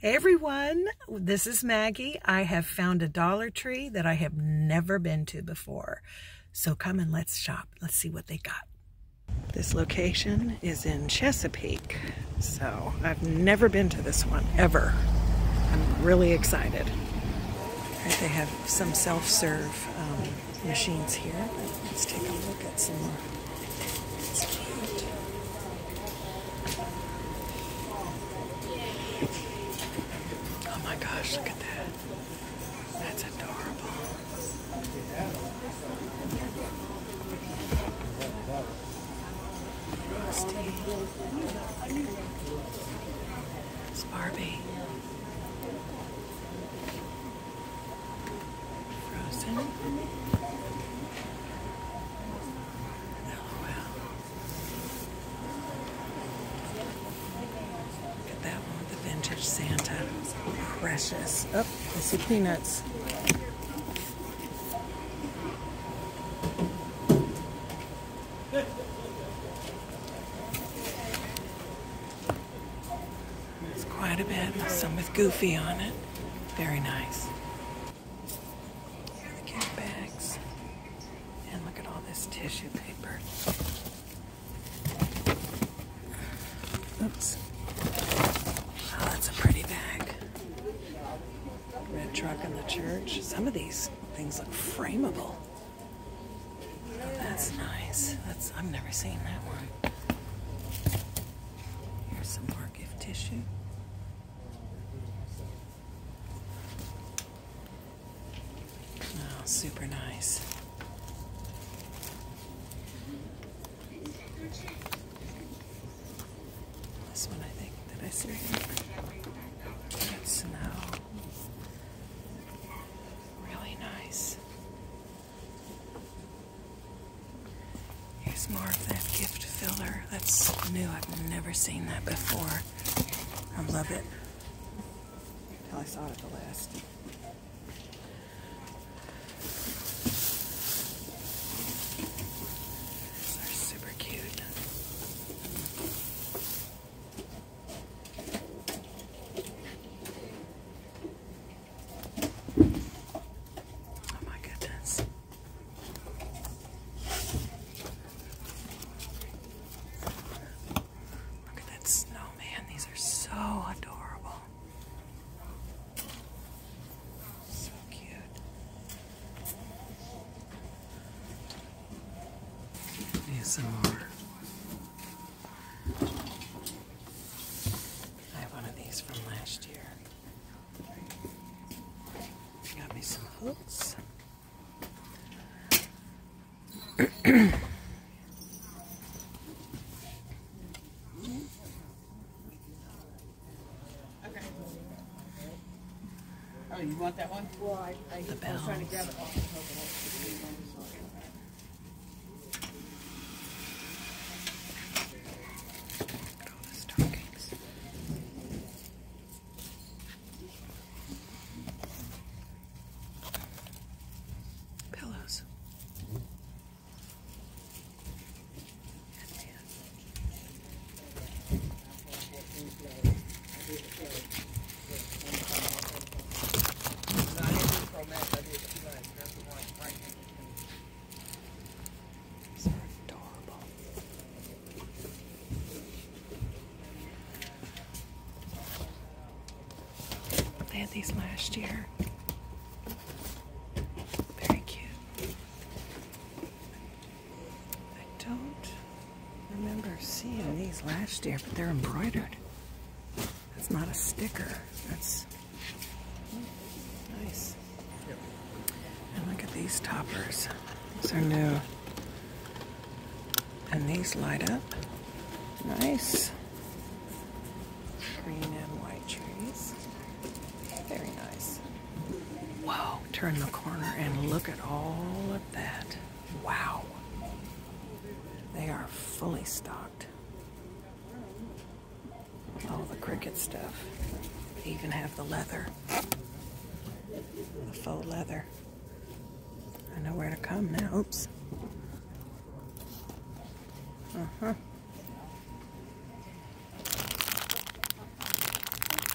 Hey everyone, this is Maggie. I have found a Dollar Tree that I have never been to before. So come and let's shop. Let's see what they got. This location is in Chesapeake. So I've never been to this one ever. I'm really excited. Right, they have some self-serve um, machines here. Let's take a look at some more. It's Barbie. Frozen. LOL. Look at that one with the vintage Santa. Precious. Oh, I see peanuts. Goofy on it. This one, I think, that I see. That's snow. Really nice. Here's more of that gift filler. That's new. I've never seen that before. I love it. Until I saw it the last. These are super cute. Oh my goodness. Look at that snowman. These are so adorable. So cute. More. I have one of these from last year. Got me some hooks. Oh, you want that one? Well, I, I, The I was trying to grab it off but they're embroidered. That's not a sticker. That's nice. And look at these toppers. These are new. And these light up. Nice. Green and white trees. Very nice. Whoa, turn the corner and look at all All the Cricut stuff. They even have the leather. The faux leather. I know where to come now. Oops. Uh huh.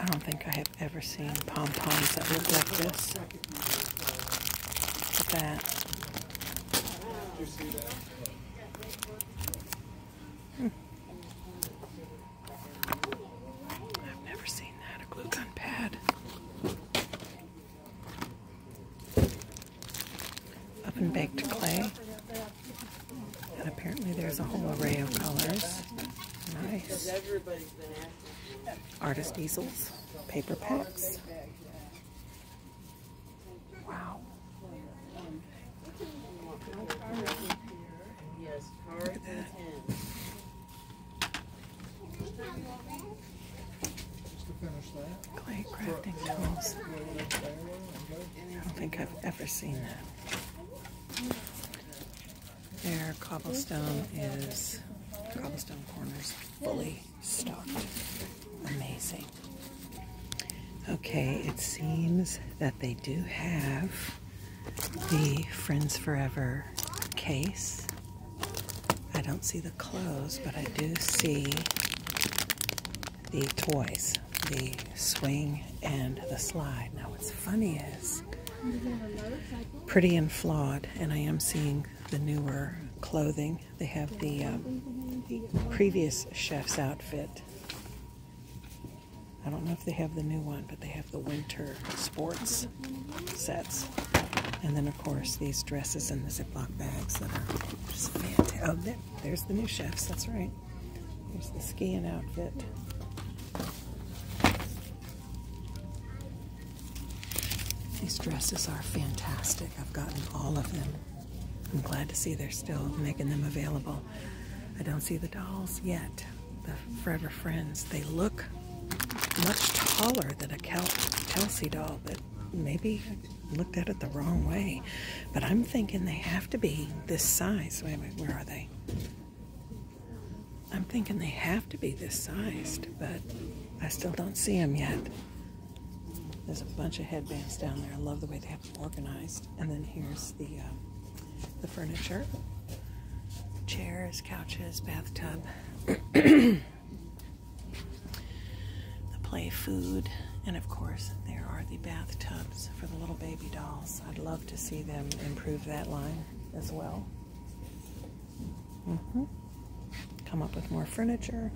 I don't think I have ever seen pom poms that look like this. Look at that. Hmm. I've never seen that, a glue gun pad. Oven baked clay. And apparently there's a whole array of colors. Nice. Artist paper packs. Wow. To finish that. Clay crafting tools. I don't think I've ever seen that. Their cobblestone is cobblestone corners fully stocked. Amazing. Okay, it seems that they do have the Friends Forever case. I don't see the clothes, but I do see the toys, the swing and the slide. Now, what's funny is pretty and flawed, and I am seeing the newer clothing. They have the, um, previous chef's outfit. I don't know if they have the new one, but they have the winter sports sets. And then, of course, these dresses in the Ziploc bags that are just fantastic. Oh, there, there's the new chefs. That's right. There's the skiing outfit. These dresses are fantastic. I've gotten all of them. I'm glad to see they're still making them available. I don't see the dolls yet. The Forever Friends. They look much taller than a Kel- Chelsea doll, but maybe I looked at it the wrong way. But I'm thinking they have to be this size. Wait a minute, where are they? I'm thinking they have to be this sized, but I still don't see them yet. There's a bunch of headbands down there. I love the way they have them organized. And then here's the uh, the furniture: chairs, couches, bathtub, play food, and of course there are the bathtubs for the little baby dolls. I'd love to see them improve that line as well. hmm Come up with more furniture.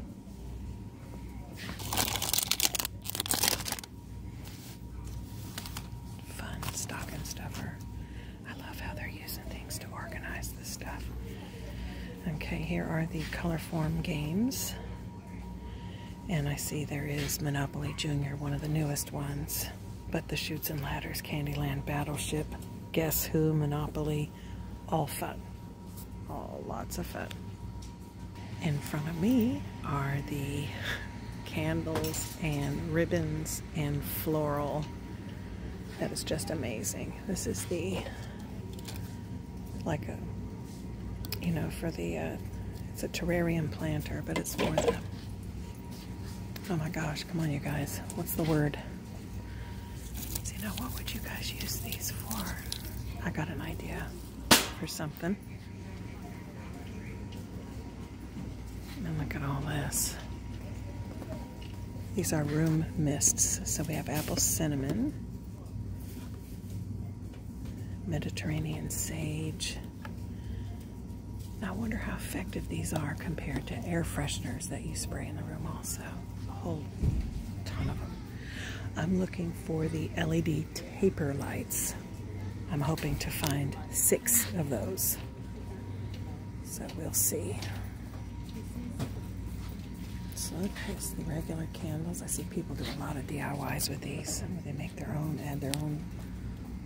fun stocking stuffer. I love how they're using things to organize this stuff. Okay, here are the color form games. And I see there is Monopoly Junior, one of the newest ones. But the Chutes and Ladders, Candyland, Battleship, Guess Who, Monopoly, all fun. All lots of fun. In front of me are the candles and ribbons and floral that is just amazing. This is the, like a, you know, for the, uh, it's a terrarium planter, but it's for the, oh my gosh, come on you guys. What's the word? You know, what would you guys use these for? I got an idea for something. And look at all this. These are room mists. So we have apple cinnamon, Mediterranean sage. Now I wonder how effective these are compared to air fresheners that you spray in the room also. Whole ton of them. I'm looking for the LED taper lights. I'm hoping to find six of those. So we'll see. So here's the regular candles. I see people do a lot of DIYs with these. They make their own, add their own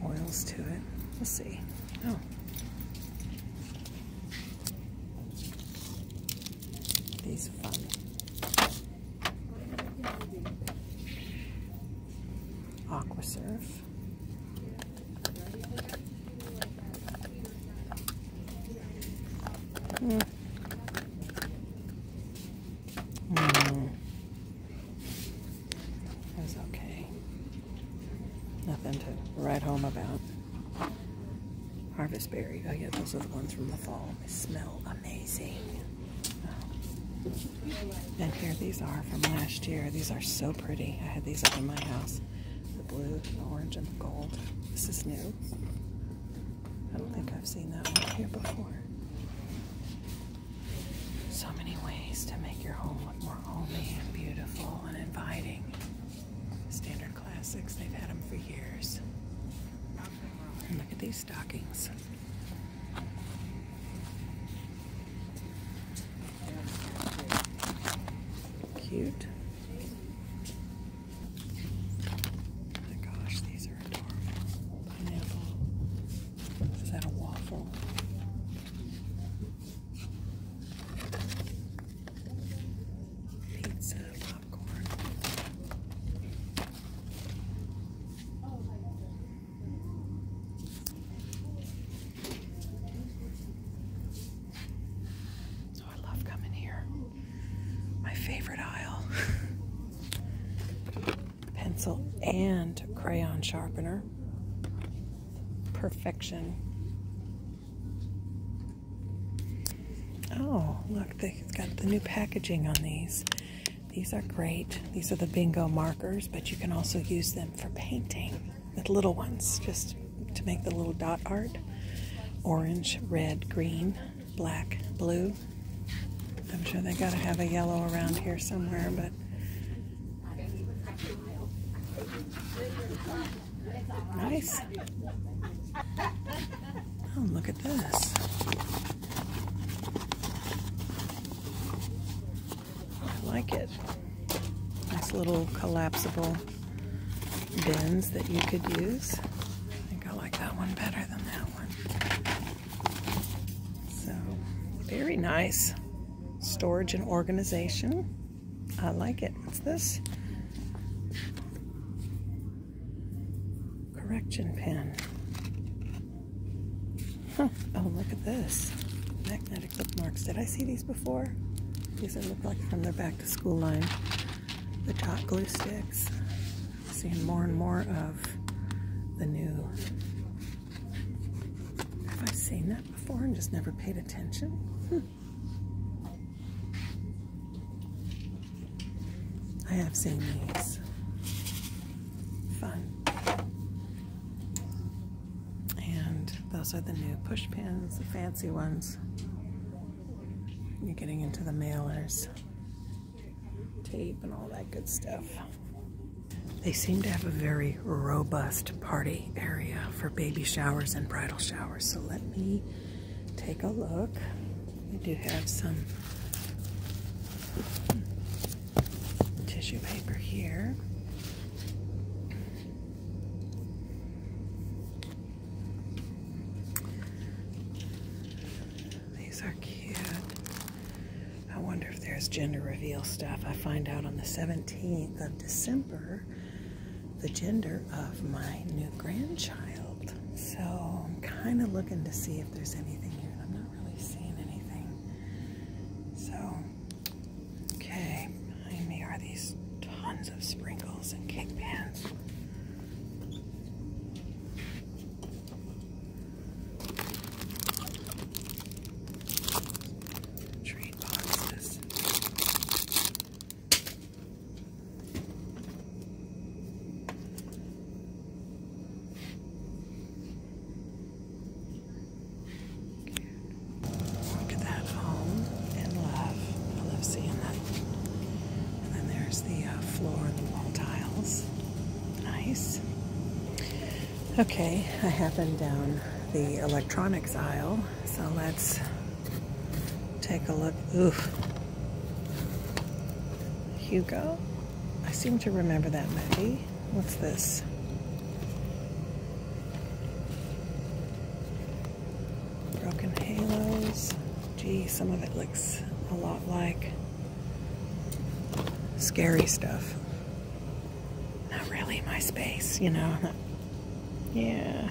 oils to it. We'll see. Oh. These are fun. Aquasurf. Hmm. Hmm. That's okay. Nothing to write home about. Harvest berry. Oh yeah, those are the ones from the fall. They smell amazing. Oh, And here these are from last year. These are so pretty. I had these up in my house. Blue, orange, and gold. This is new. I don't think I've seen that one here before. So many ways to make your home look more homey and beautiful and inviting. Standard classics, they've had them for years. And look at these stockings. Cute. Oh my gosh, these are adorable. Pineapple. Is that a waffle? Pizza, popcorn. Oh, I love coming here. My favorite aisle. Pencil and crayon sharpener. Perfection. Oh, look, they've got the new packaging on these. These are great. These are the bingo markers, but you can also use them for painting with little ones, just to make the little dot art. Orange, red, green, black, blue. I'm sure they gotta have a yellow around here somewhere, but nice. Oh, look at this. I like it. Nice little collapsible bins that you could use. I think I like that one better than that one. So, very nice. Storage and organization. I like it. What's this? Pen. Huh. Oh, look at this. Magnetic bookmarks. Did I see these before? These are look like from their back to school line. The top glue sticks. Seeing more and more of the new. Have I seen that before and just never paid attention? Hmm. I have seen these. Fun. And those are the new push pins, the fancy ones. You're getting into the mailers, tape, and all that good stuff. They seem to have a very robust party area for baby showers and bridal showers. So let me take a look. We do have some tissue paper here. These are cute. I wonder if there's reveal stuff. I find out on the 17th of December the gender of my new grandchild. So I'm kind of looking to see if there's anything here. I'm not really seeing anything. So, okay, behind me are these tons of sprinkles and cake pans. Treat boxes. Look at that home and love. I love seeing that. And then there's the uh, floor and the wall tiles. Nice. Okay, I happened down the electronics aisle, so let's take a look. Oof. Hugo? I seem to remember that movie. What's this? Broken halos. Gee, some of it looks a lot like scary stuff. Not really my space, you know. Yeah.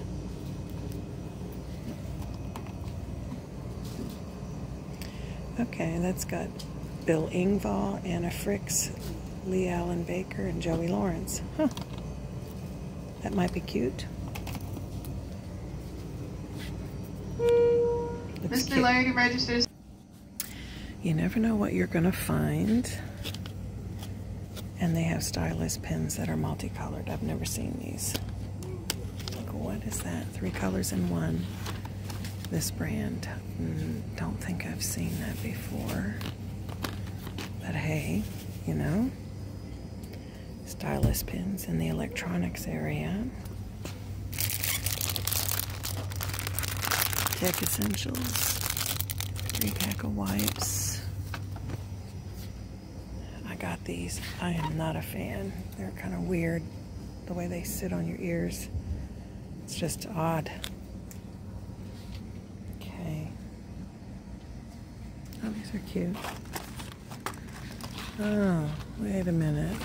Okay, that's got Bill Engvall, Anna Fricks, Leigh-Allyn Baker, and Joey Lawrence. Huh. That might be cute. Looks Mr. cute. Larry registers. You never know what you're going to find. And they have stylus pens that are multicolored. I've never seen these. Like, what is that? Three colors in one. This brand. Mm, don't think I've seen that before. But hey, you know, stylus pins in the electronics area. Tech Essentials. Three pack of wipes. I got these. I am not a fan. They're kind of weird. The way they sit on your ears. It's just odd. Okay. Oh, these are cute. Oh, wait a minute.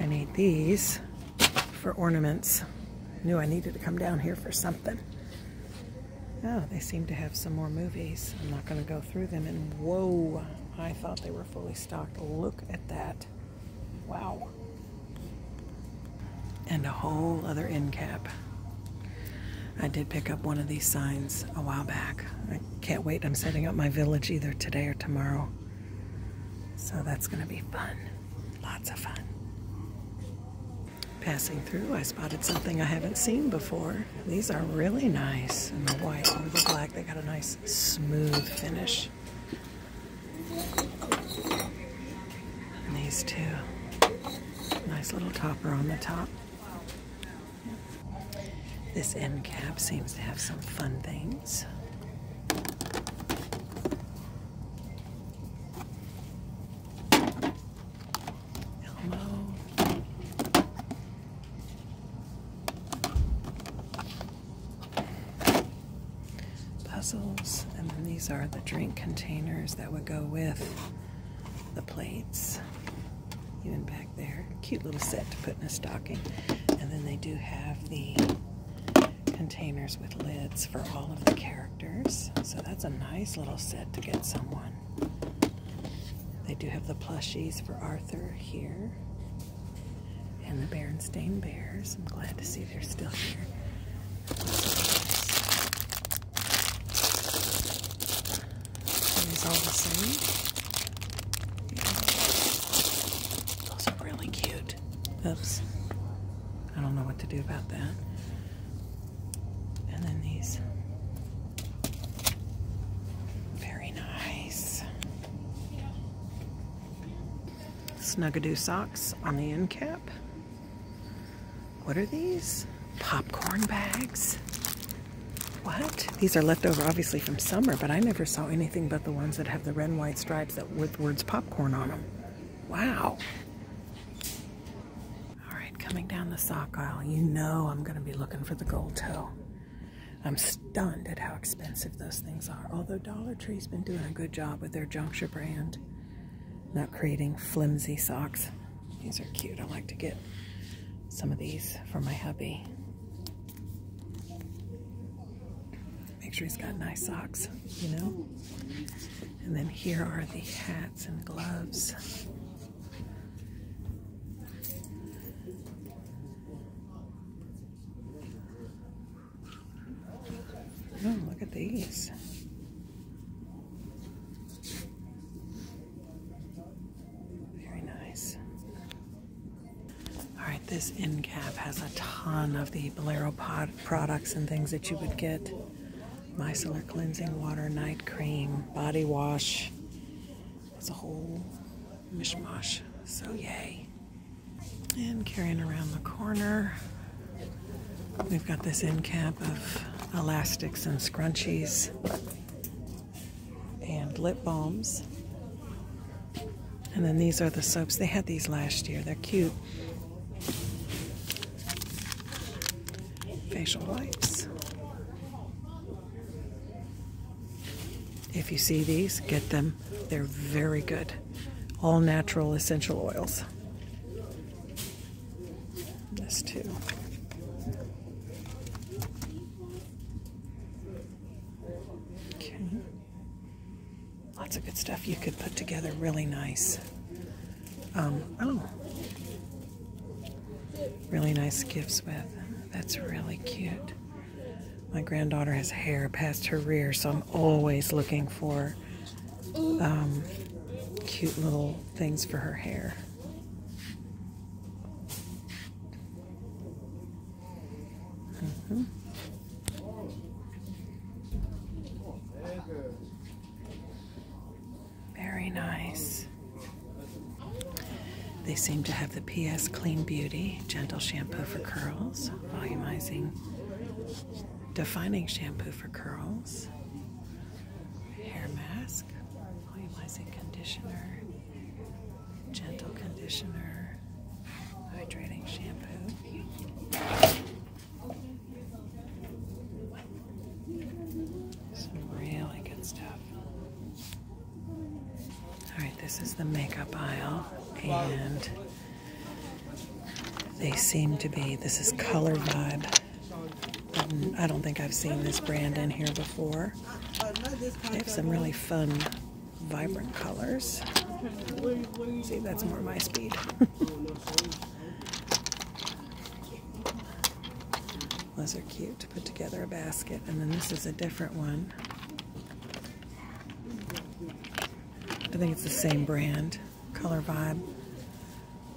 I need these for ornaments. I knew I needed to come down here for something. Oh, they seem to have some more movies. I'm not going to go through them. And whoa, I thought they were fully stocked. Look at that. Wow. And a whole other end cap. I did pick up one of these signs a while back. I can't wait. I'm setting up my village either today or tomorrow. So that's going to be fun. Lots of fun. Passing through, I spotted something I haven't seen before. These are really nice. And the white over the black, they got a nice smooth finish. And these two. Nice little topper on the top. This end cap seems to have some fun things. Elmo. Puzzles, and then these are the drink containers that would go with the plates. Even back there, cute little set to put in a stocking. And then they do have the containers with lids for all of the characters. So that's a nice little set to get someone. They do have the plushies for Arthur here. And the Berenstain Bears. I'm glad to see they're still here. These all the same. Those are really cute. Oops. I don't know what to do about that. And then these. Very nice. Snugadoo socks on the end cap. What are these? Popcorn bags. What? These are left over obviously from summer, but I never saw anything but the ones that have the red and white stripes that with words popcorn on them. Wow. All right, coming down the sock aisle, you know I'm going to be looking for the gold toe. I'm stunned at how expensive those things are. Although Dollar Tree's been doing a good job with their Juncture brand, not creating flimsy socks. These are cute. I like to get some of these for my hubby. Make sure he's got nice socks, you know? And then here are the hats and gloves. Oh, look at these. Very nice. All right, this end cap has a ton of the Bolero pod products and things that you would get. Micellar cleansing water, night cream, body wash. It's a whole mishmash. So yay. And carrying around the corner, we've got this end cap of elastics and scrunchies and lip balms. And then these are the soaps. They had these last year. They're cute. Wipes. If you see these, get them. They're very good. All natural essential oils. This too. Okay. Lots of good stuff you could put together really nice. Um, oh. Really nice gifts with. That's really cute. My granddaughter has hair past her rear, so I'm always looking for um, cute little things for her hair. Mhm. Very nice. They seem to have the PS Clean Beauty Gentle Shampoo for Curls, Volumizing Defining Shampoo for Curls, Hair Mask, Volumizing Conditioner, Gentle Conditioner, Hydrating Shampoo. Some really good stuff. All right, this is the makeup aisle, and they seem to be. This is Color Vibe. I don't think I've seen this brand in here before. They have some really fun, vibrant colors. See, that's more my speed. Those are cute to put together a basket. And then this is a different one. I think it's the same brand, Color Vibe.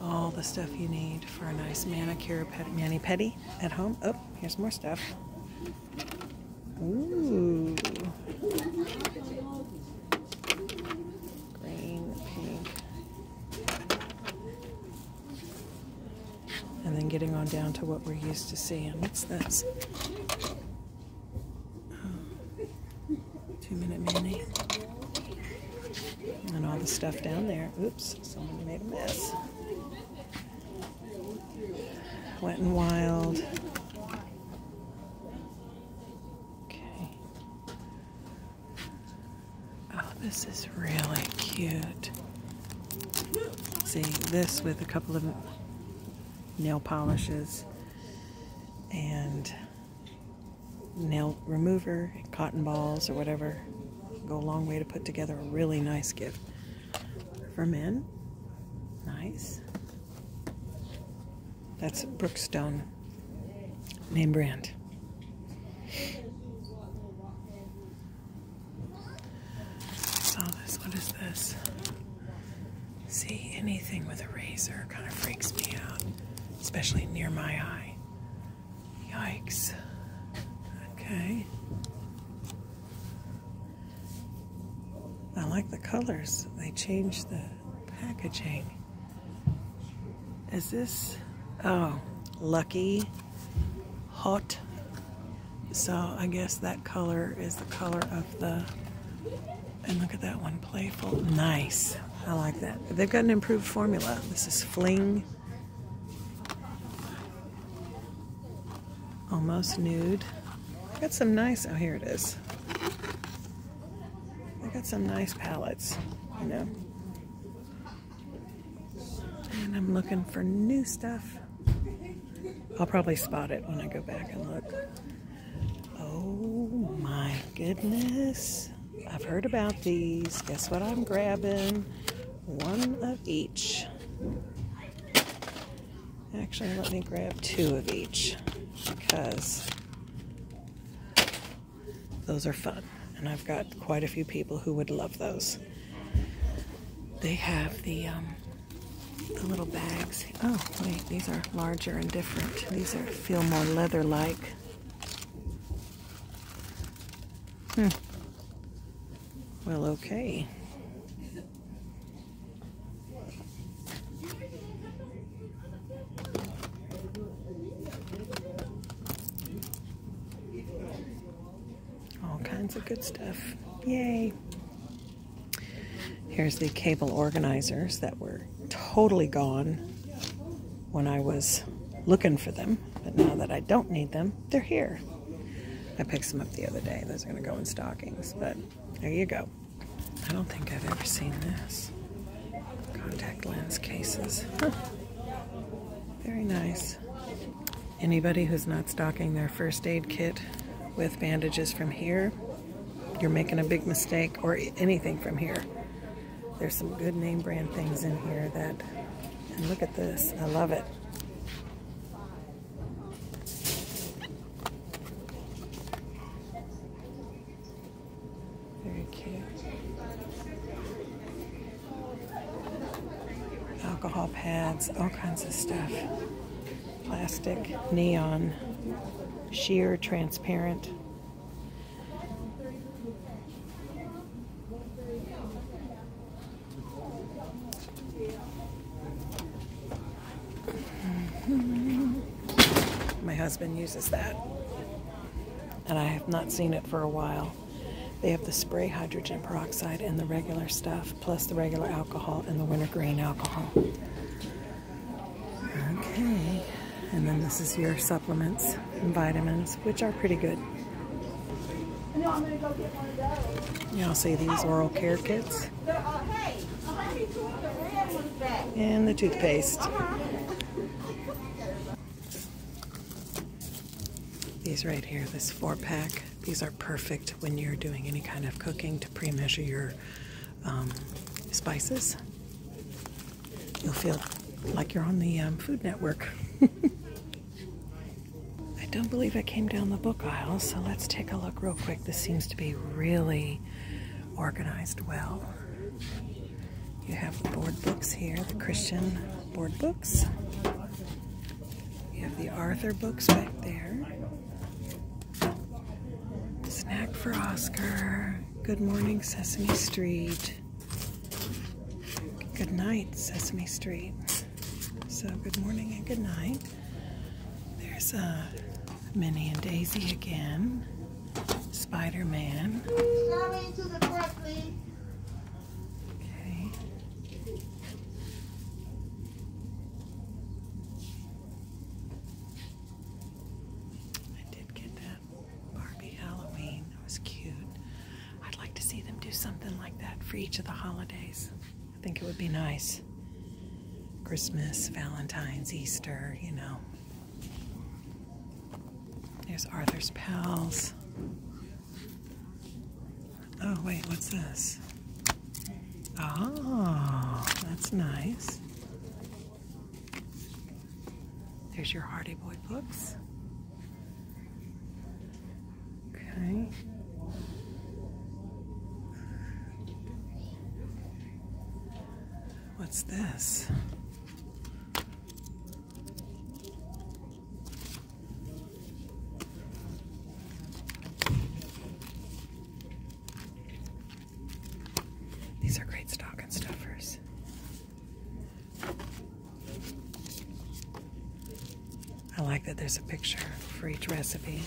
All the stuff you need for a nice manicure, mani pedi at home. Oh, here's more stuff. Ooh. Green, pink. And then getting on down to what we're used to seeing. What's this? Two minute mani. And all the stuff down there. Oops, someone made a mess. Wet and Wild. Okay. Oh, this is really cute. See, this with a couple of nail polishes and nail remover, cotton balls, or whatever. Go a long way to put together a really nice gift for men. Nice. That's Brookstone name brand. Saw this. What is this? See anything with a razor kind of freaks me out, especially near my eye. Yikes. Okay. I like the colors. They changed the packaging. Is this Oh, lucky, hot. So I guess that color is the color of the. And look at that one, playful. Nice. I like that. They've got an improved formula. This is Fling. Almost nude. Got some nice. Oh, here it is. They got some nice palettes, you know. And I'm looking for new stuff. I'll probably spot it when I go back and look. Oh my goodness. I've heard about these. Guess what I'm grabbing? One of each. Actually, let me grab two of each because those are fun. And I've got quite a few people who would love those. They have the um, the little bags. Oh, wait, these are larger and different. These are feel more leather-like. Hmm. Well, okay. All kinds of good stuff. Yay. Here's the cable organizers that were totally gone when I was looking for them. But now that I don't need them, they're here. I picked some up the other day. Those are going to go in stockings. But there you go. I don't think I've ever seen this. Contact lens cases. Huh. Very nice. Anybody who's not stocking their first aid kit with bandages from here, you're making a big mistake, or anything from here. There's some good name brand things in here that, and look at this, I love it. Very cute. Alcohol pads, all kinds of stuff. Plastic, neon, sheer, transparent. Uses that, and I have not seen it for a while. They have the spray hydrogen peroxide and the regular stuff, plus the regular alcohol and the wintergreen alcohol. Okay, and then this is your supplements and vitamins, which are pretty good. You all see these oral care kits and the toothpaste. These right here, this four pack, these are perfect when you're doing any kind of cooking to pre measure your um, spices. You'll feel like you're on the um, Food Network. I don't believe I came down the book aisle, so let's take a look real quick. This seems to be really organized well. You have the board books here, the Christian board books. You have the Arthur books back there. For Oscar. Good morning, Sesame Street. Good night, Sesame Street. So, good morning and good night. There's uh, Minnie and Daisy again. Spider Man. Strawberry to the front, please. Christmas, Valentine's, Easter, you know. There's Arthur's Pals. Oh, wait, what's this? Oh, that's nice. There's your Hardy Boy books. Okay. What's this? Recipe.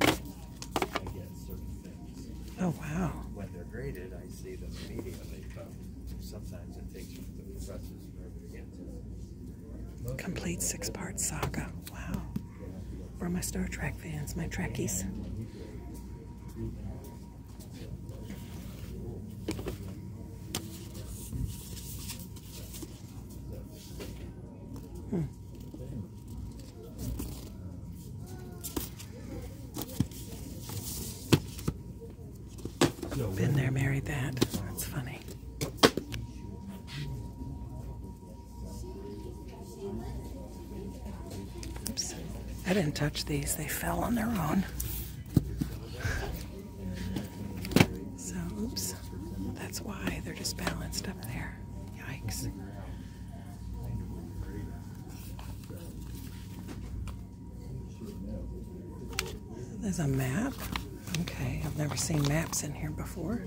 I get certain things. Oh, wow. When they're graded, I see them immediately, but sometimes it takes the professors forever to get to them. Complete six part saga. Wow. For my Star Trek fans, my Trekkies. Didn't touch these. They fell on their own. So, oops. That's why they're just balanced up there. Yikes. There's a map. Okay, I've never seen maps in here before.